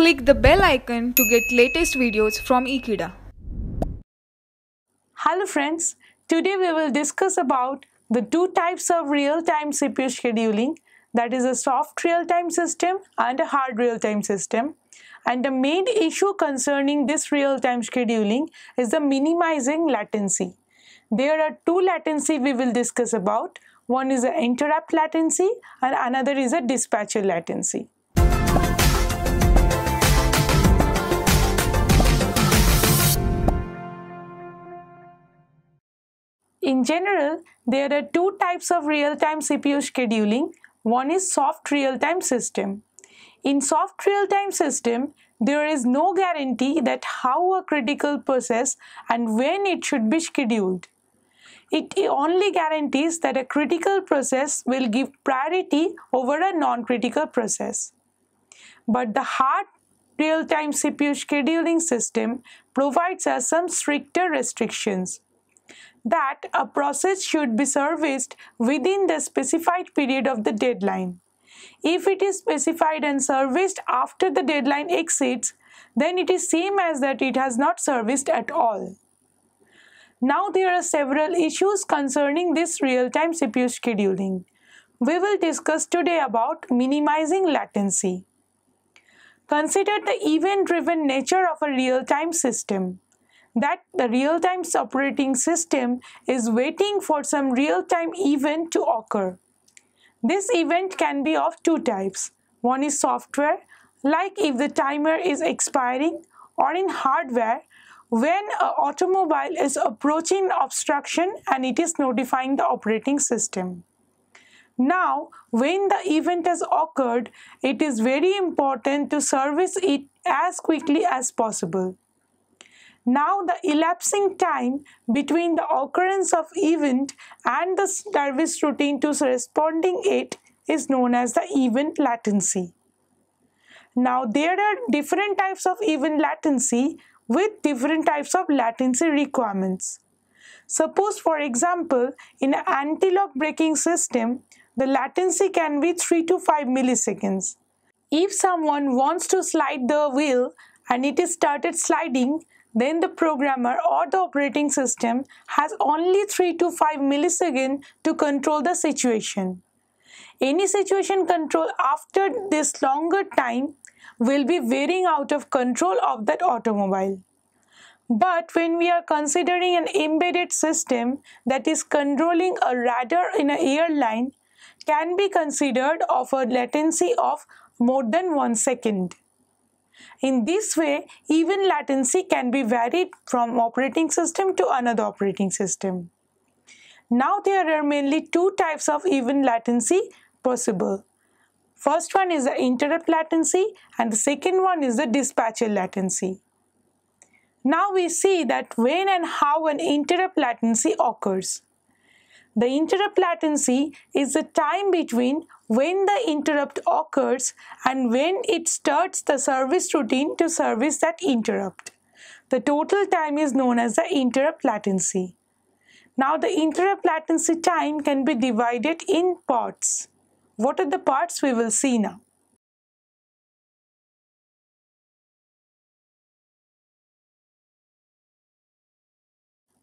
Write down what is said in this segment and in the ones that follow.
Click the bell icon to get latest videos from Ekeeda. Hello friends, today we will discuss about the two types of real-time CPU scheduling that is a soft real-time system and a hard real-time system. And the main issue concerning this real-time scheduling is the minimizing latency. There are two latency we will discuss about. One is the interrupt latency and another is a dispatcher latency. In general, there are two types of real-time CPU scheduling. One is soft real-time system. In soft real-time system, there is no guarantee that how a critical process and when it should be scheduled. It only guarantees that a critical process will give priority over a non-critical process. But the hard real-time CPU scheduling system provides us some stricter restrictions that a process should be serviced within the specified period of the deadline. If it is specified and serviced after the deadline exceeds, then it is same as that it has not serviced at all. Now there are several issues concerning this real-time CPU scheduling. We will discuss today about minimizing latency. Consider the event-driven nature of a real-time system that the real-time operating system is waiting for some real-time event to occur. This event can be of two types. One is software, like if the timer is expiring, or in hardware, when an automobile is approaching obstruction and it is notifying the operating system. Now, when the event has occurred, it is very important to service it as quickly as possible. Now the elapsing time between the occurrence of event and the service routine to responding it is known as the event latency. Now there are different types of event latency with different types of latency requirements. Suppose for example in an anti-lock braking system the latency can be 3 to 5 milliseconds. If someone wants to slide the wheel and it is started sliding then the programmer or the operating system has only 3 to 5 milliseconds to control the situation. Any situation control after this longer time will be veering out of control of that automobile. But when we are considering an embedded system that is controlling a radar in an airline can be considered of a latency of more than one second. In this way, even latency can be varied from operating system to another operating system. Now there are mainly two types of even latency possible. First one is the interrupt latency and the second one is the dispatcher latency. Now we see that when and how an interrupt latency occurs. The interrupt latency is the time between when the interrupt occurs and when it starts the service routine to service that interrupt. The total time is known as the interrupt latency. Now the interrupt latency time can be divided in parts. What are the parts we will see now?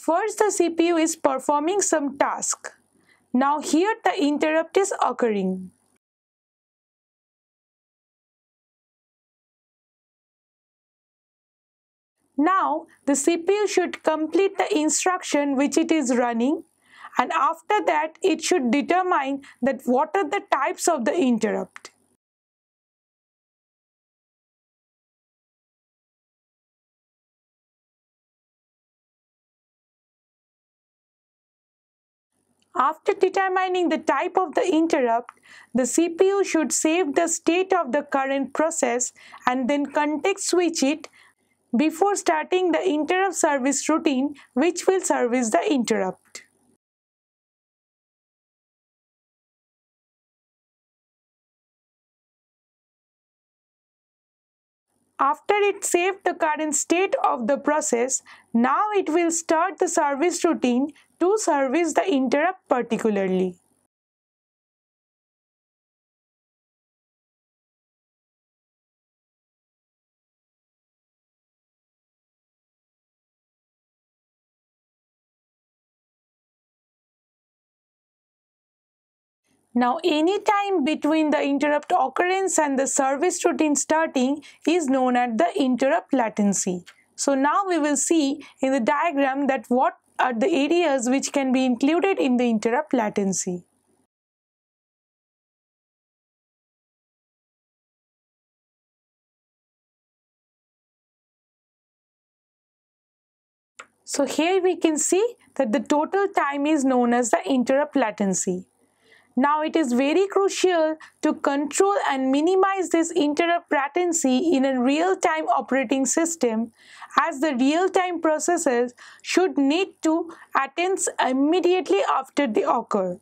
First the CPU is performing some task. Now here the interrupt is occurring. Now the CPU should complete the instruction which it is running and after that it should determine that what are the types of the interrupt. After determining the type of the interrupt, the CPU should save the state of the current process and then context switch it before starting the interrupt service routine which will service the interrupt. After it saved the current state of the process, now it will start the service routine to service the interrupt particularly. Now any time between the interrupt occurrence and the service routine starting is known as the interrupt latency. So now we will see in the diagram that what are the areas which can be included in the interrupt latency. So here we can see that the total time is known as the interrupt latency. Now it is very crucial to control and minimize this interrupt latency in a real-time operating system as the real-time processes should need to attend immediately after they occur.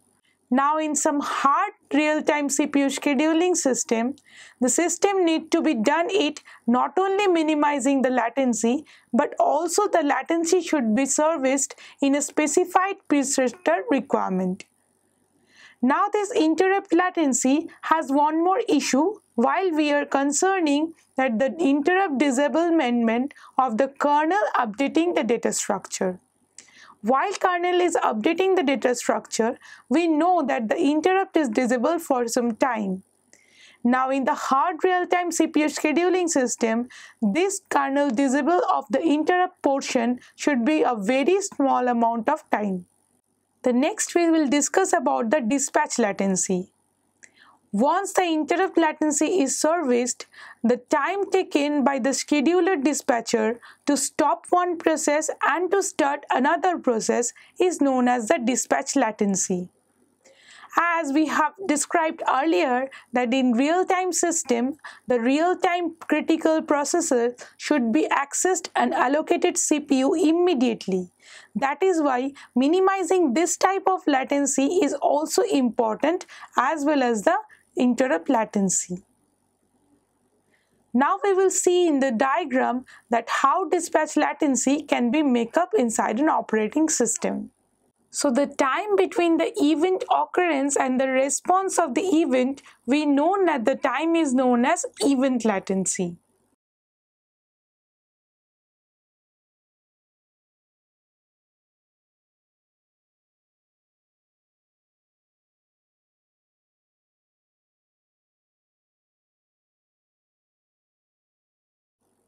Now in some hard real-time CPU scheduling system, the system need to be done it not only minimizing the latency, but also the latency should be serviced in a specified preceptor requirement. Now this interrupt latency has one more issue while we are concerning that the interrupt disablement of the kernel updating the data structure. While kernel is updating the data structure, we know that the interrupt is disabled for some time. Now in the hard real-time CPU scheduling system, this kernel disable of the interrupt portion should be a very small amount of time. The next we will discuss about the dispatch latency. Once the interrupt latency is serviced, the time taken by the scheduler dispatcher to stop one process and to start another process is known as the dispatch latency. As we have described earlier that in real-time system, the real-time critical processor should be accessed and allocated CPU immediately. That is why minimizing this type of latency is also important as well as the interrupt latency. Now we will see in the diagram that how dispatch latency can be make up inside an operating system. So the time between the event occurrence and the response of the event, we know that the time is known as event latency.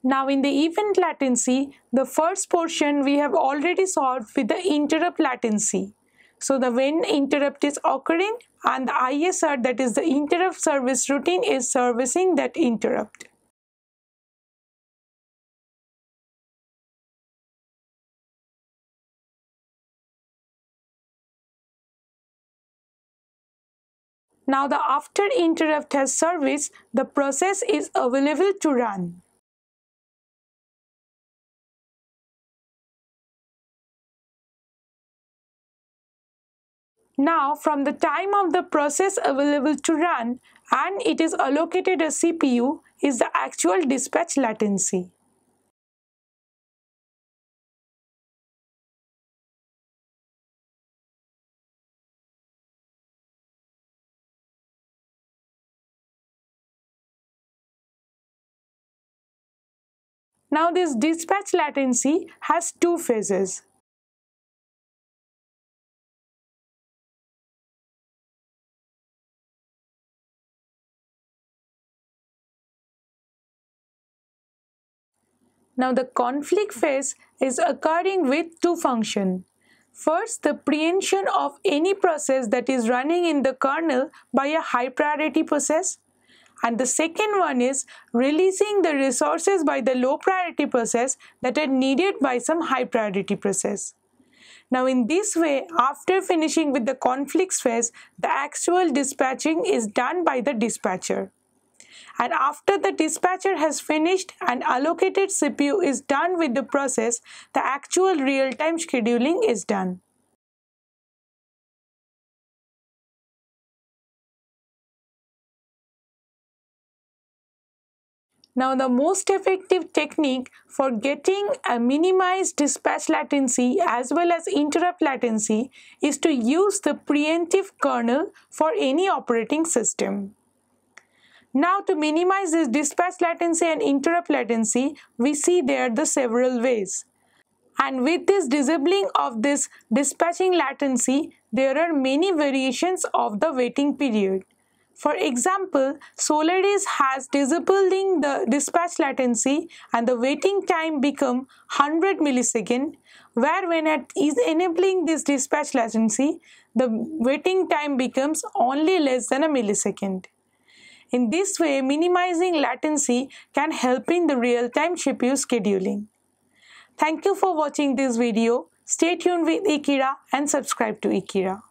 Now in the event latency, the first portion we have already solved with the interrupt latency. So the when interrupt is occurring and the ISR that is the interrupt service routine is servicing that interrupt. Now the after interrupt has service, the process is available to run. Now from the time of the process available to run and it is allocated a CPU is the actual dispatch latency. Now this dispatch latency has two phases. Now the conflict phase is occurring with two functions. First, the preemption of any process that is running in the kernel by a high priority process. And the second one is releasing the resources by the low priority process that are needed by some high priority process. Now in this way, after finishing with the conflicts phase, the actual dispatching is done by the dispatcher and after the dispatcher has finished and allocated CPU is done with the process, the actual real-time scheduling is done. Now the most effective technique for getting a minimized dispatch latency as well as interrupt latency is to use the preemptive kernel for any operating system. Now to minimize this dispatch latency and interrupt latency, we see there the several ways. And with this disabling of this dispatching latency, there are many variations of the waiting period. For example, Solaris has disabling the dispatch latency and the waiting time become 100 millisecond, where when it is enabling this dispatch latency, the waiting time becomes only less than a millisecond. In this way, minimizing latency can help in the real-time CPU scheduling. Thank you for watching this video. Stay tuned with Ekeeda and subscribe to Ekeeda.